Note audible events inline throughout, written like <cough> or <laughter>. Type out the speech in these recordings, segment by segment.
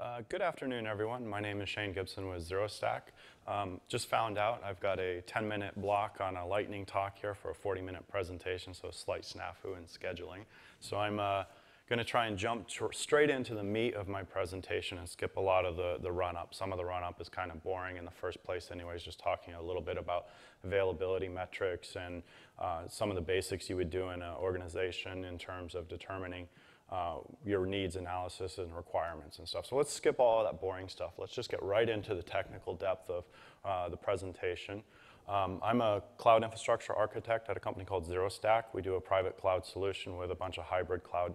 Uh, good afternoon, everyone. My name is Shane Gibson with ZeroStack. Um, just found out I've got a 10-minute block on a lightning talk here for a 40-minute presentation, so a slight snafu in scheduling. So I'm uh, going to try and jump straight into the meat of my presentation and skip a lot of the, the run-up. Some of the run-up is kind of boring in the first place anyways, just talking a little bit about availability metrics and uh, some of the basics you would do in an organization in terms of determining uh, your needs analysis and requirements and stuff. So let's skip all that boring stuff. Let's just get right into the technical depth of uh, the presentation. Um, I'm a cloud infrastructure architect at a company called ZeroStack. We do a private cloud solution with a bunch of hybrid cloud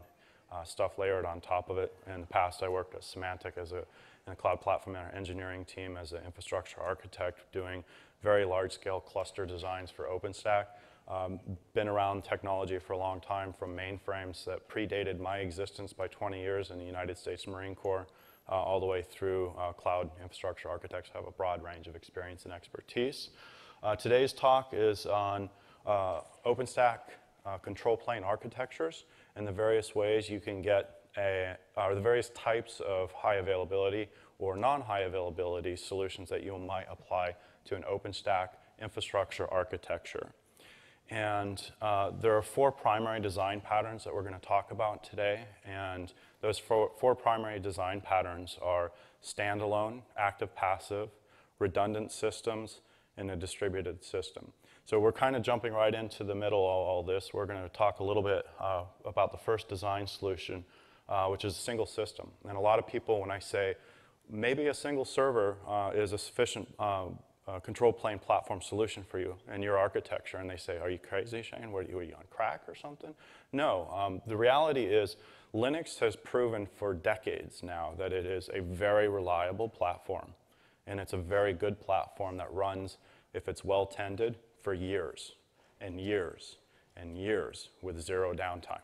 uh, stuff layered on top of it. In the past, I worked at Symantec as a, in a cloud platform engineering team as an infrastructure architect doing very large-scale cluster designs for OpenStack. Um, been around technology for a long time from mainframes that predated my existence by 20 years in the United States Marine Corps uh, all the way through uh, cloud infrastructure architects have a broad range of experience and expertise. Uh, today's talk is on uh, OpenStack uh, control plane architectures and the various ways you can get a, or the various types of high availability or non-high availability solutions that you might apply to an OpenStack infrastructure architecture. And uh, there are four primary design patterns that we're going to talk about today. And those four, four primary design patterns are standalone, active passive, redundant systems, and a distributed system. So we're kind of jumping right into the middle of all this. We're going to talk a little bit uh, about the first design solution, uh, which is a single system. And a lot of people, when I say maybe a single server uh, is a sufficient uh, control plane platform solution for you and your architecture. And they say, are you crazy, Shane? What, are, you, are you on crack or something? No, um, the reality is Linux has proven for decades now that it is a very reliable platform. And it's a very good platform that runs, if it's well tended, for years and years and years with zero downtime.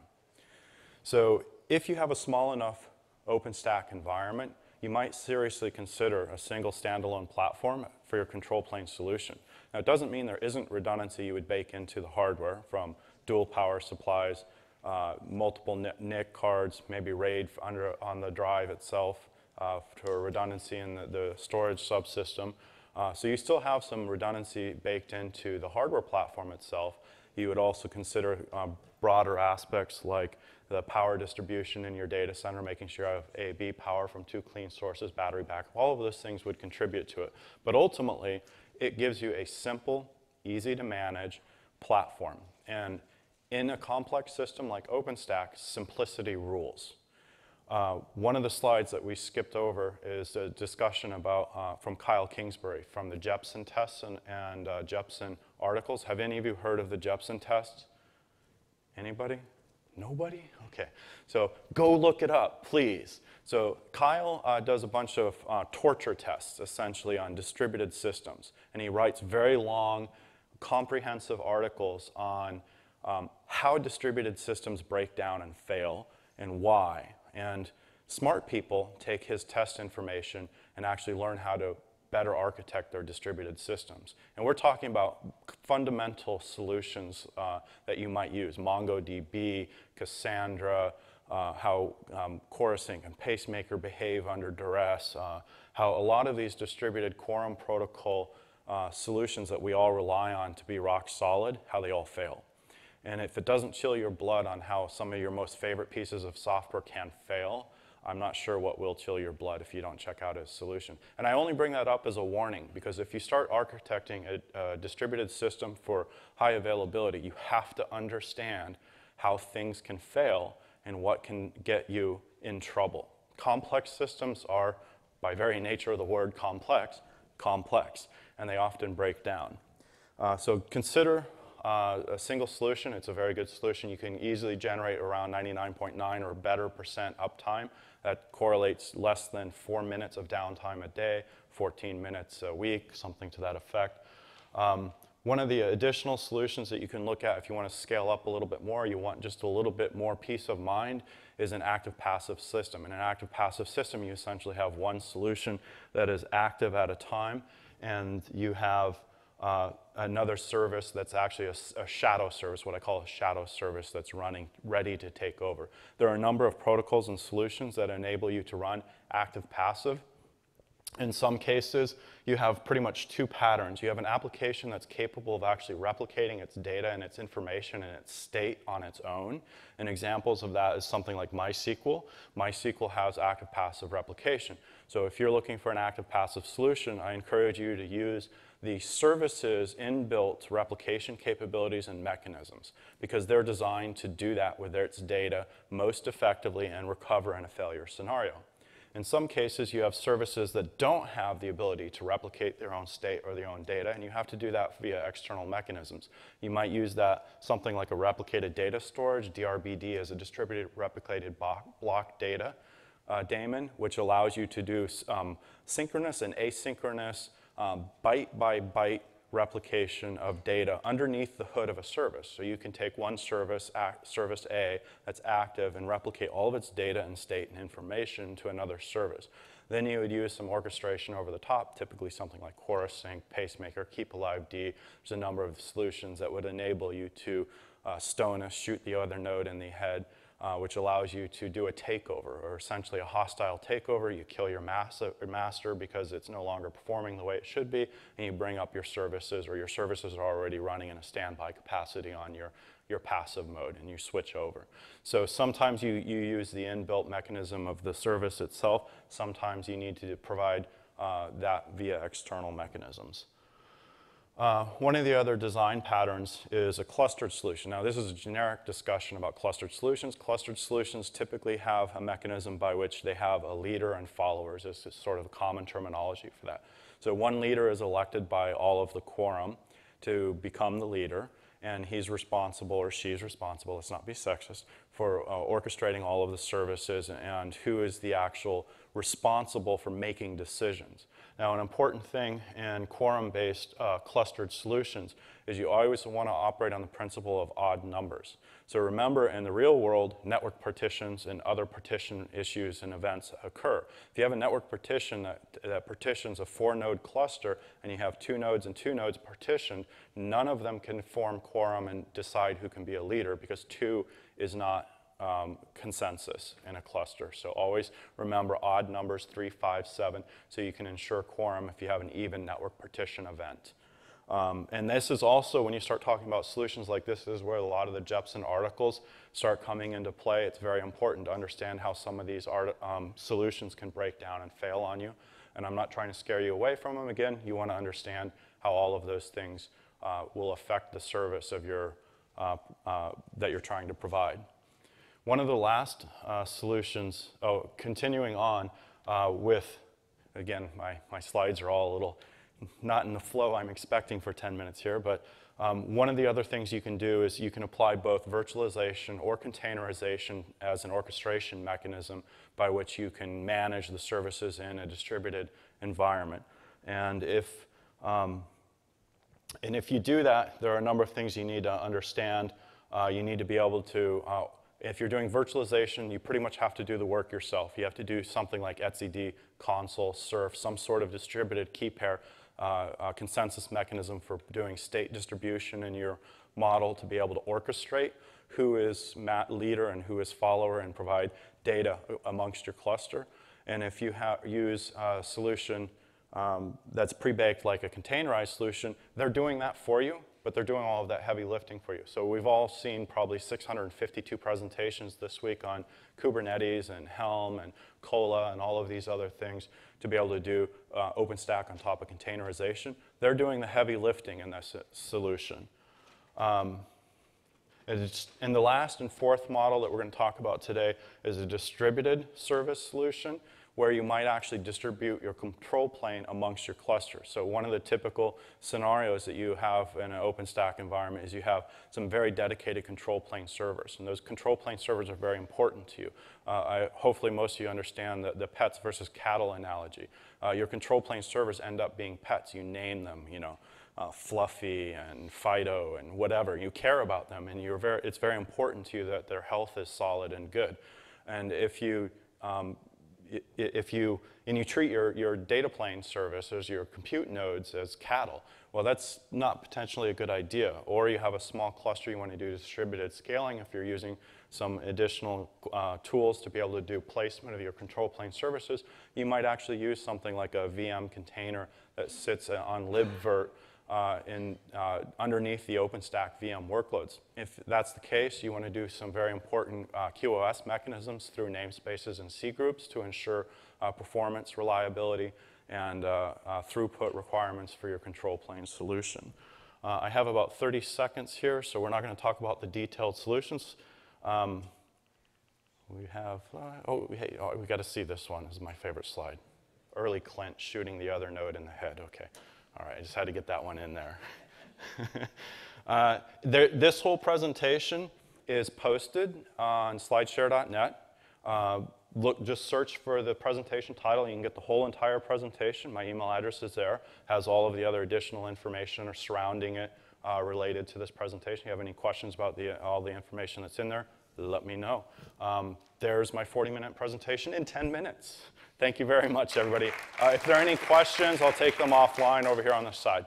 So if you have a small enough OpenStack environment, you might seriously consider a single standalone platform for your control plane solution. Now, it doesn't mean there isn't redundancy you would bake into the hardware from dual power supplies, uh, multiple NIC cards, maybe RAID under, on the drive itself uh, for redundancy in the, the storage subsystem. Uh, so you still have some redundancy baked into the hardware platform itself. You would also consider uh, broader aspects like the power distribution in your data center, making sure you have A, B power from two clean sources, battery backup, all of those things would contribute to it. But ultimately, it gives you a simple, easy to manage platform. And in a complex system like OpenStack, simplicity rules. Uh, one of the slides that we skipped over is a discussion about uh, from Kyle Kingsbury from the Jepsen tests and, and uh, Jepsen articles. Have any of you heard of the Jepsen tests? Anybody? Nobody? Okay. So go look it up, please. So Kyle uh, does a bunch of uh, torture tests, essentially, on distributed systems. And he writes very long, comprehensive articles on um, how distributed systems break down and fail and why. And smart people take his test information and actually learn how to better architect their distributed systems. And we're talking about fundamental solutions uh, that you might use, MongoDB, Cassandra, uh, how um, and Pacemaker behave under duress, uh, how a lot of these distributed quorum protocol uh, solutions that we all rely on to be rock solid, how they all fail. And if it doesn't chill your blood on how some of your most favorite pieces of software can fail, I'm not sure what will chill your blood if you don't check out his solution. And I only bring that up as a warning because if you start architecting a, a distributed system for high availability, you have to understand how things can fail and what can get you in trouble. Complex systems are, by very nature of the word complex, complex, and they often break down. Uh, so consider uh, a single solution. It's a very good solution. You can easily generate around 99.9 or better percent uptime that correlates less than four minutes of downtime a day, 14 minutes a week, something to that effect. Um, one of the additional solutions that you can look at if you want to scale up a little bit more, you want just a little bit more peace of mind, is an active passive system. In an active passive system, you essentially have one solution that is active at a time, and you have uh, another service that's actually a shadow service, what I call a shadow service that's running ready to take over. There are a number of protocols and solutions that enable you to run active passive. In some cases, you have pretty much two patterns. You have an application that's capable of actually replicating its data and its information and its state on its own. And examples of that is something like MySQL. MySQL has active passive replication. So if you're looking for an active passive solution, I encourage you to use the services inbuilt replication capabilities and mechanisms because they're designed to do that with its data most effectively and recover in a failure scenario. In some cases, you have services that don't have the ability to replicate their own state or their own data, and you have to do that via external mechanisms. You might use that something like a replicated data storage, DRBD, as a distributed replicated block, data uh, daemon, which allows you to do um, synchronous and asynchronous um, byte by byte replication of data underneath the hood of a service. So you can take one service, act, service A, that's active, and replicate all of its data and state and information to another service. Then you would use some orchestration over the top, typically something like Corosync, Pacemaker, Keepalived. There's a number of solutions that would enable you to uh, STONITH, shoot the other node in the head, uh, which allows you to do a takeover, or essentially a hostile takeover. You kill your master, because it's no longer performing the way it should be, and you bring up your services, or your services are already running in a standby capacity on your, your passive mode, and you switch over. So sometimes you, you use the inbuilt mechanism of the service itself. Sometimes you need to provide uh, that via external mechanisms. Uh, one of the other design patterns is a clustered solution. Now, this is a generic discussion about clustered solutions. Clustered solutions typically have a mechanism by which they have a leader and followers. This is sort of common terminology for that. So, one leader is elected by all of the quorum to become the leader, and he's responsible or she's responsible, let's not be sexist, for uh, orchestrating all of the services and who is the actual responsible for making decisions. Now, an important thing in quorum-based uh, clustered solutions is you always want to operate on the principle of odd numbers. So remember, in the real world, network partitions and other partition issues and events occur. If you have a network partition that, that partitions a four-node cluster and you have two nodes and two nodes partitioned, none of them can form quorum and decide who can be a leader because two is not um, consensus in a cluster. So always remember odd numbers, three, five, seven, so you can ensure quorum if you have an even network partition event. Um, and this is also, when you start talking about solutions like this, this is where a lot of the Jepsen articles start coming into play. It's very important to understand how some of these art, um, solutions can break down and fail on you. And I'm not trying to scare you away from them. Again, you want to understand how all of those things uh, will affect the service of your, uh, uh, that you're trying to provide. One of the last uh, solutions, oh, continuing on uh, with, again, my, my slides are all a little not in the flow I'm expecting for 10 minutes here, but um, one of the other things you can do is you can apply both virtualization or containerization as an orchestration mechanism by which you can manage the services in a distributed environment. And if, um, and if you do that, there are a number of things you need to understand. Uh, you need to be able to uh, if you're doing virtualization, you pretty much have to do the work yourself. You have to do something like etcd, Consul, Serf, some sort of distributed key pair uh, consensus mechanism for doing state distribution in your model to be able to orchestrate who is mat leader and who is follower and provide data amongst your cluster. And if you use a solution um, that's pre-baked like a containerized solution, they're doing that for you but they're doing all of that heavy lifting for you. So we've all seen probably 652 presentations this week on Kubernetes and Helm and Kolla and all of these other things to be able to do uh, OpenStack on top of containerization. They're doing the heavy lifting in this solution. Um, and the last and fourth model that we're going to talk about today is a distributed service solution where you might actually distribute your control plane amongst your clusters. So one of the typical scenarios that you have in an OpenStack environment is you have some very dedicated control plane servers. And those control plane servers are very important to you. Uh, I, hopefully most of you understand the, the pets versus cattle analogy. Uh, your control plane servers end up being pets. You name them, you know, uh, Fluffy and Fido and whatever. You care about them and you're very, it's very important to you that their health is solid and good. And if you um, if you, and you treat your, your data plane services, your compute nodes as cattle, Well, that's not potentially a good idea. Or you have a small cluster you want to do distributed scaling if you're using some additional uh, tools to be able to do placement of your control plane services. You might actually use something like a VM container that sits uh, on libvirt uh, in, uh, underneath the OpenStack VM workloads. If that's the case, you want to do some very important uh, QoS mechanisms through namespaces and cgroups to ensure uh, performance, reliability, and uh, uh, throughput requirements for your control plane solution. I have about 30 seconds here, so we're not going to talk about the detailed solutions. Um, we have, oh, hey, oh, we got to see this one. This is my favorite slide. Early Clint shooting the other node in the head. Okay. All right, I just had to get that one in there. <laughs> uh, there this whole presentation is posted on slideshare.net. Uh, look, just search for the presentation title. You can get the whole entire presentation. My email address is there. Has all of the other additional information or surrounding it uh, related to this presentation. If you have any questions about the, all the information that's in there, let me know. Um, there's my 40-minute presentation in 10 minutes. Thank you very much, everybody. Uh, if there are any questions, I'll take them offline over here on this side.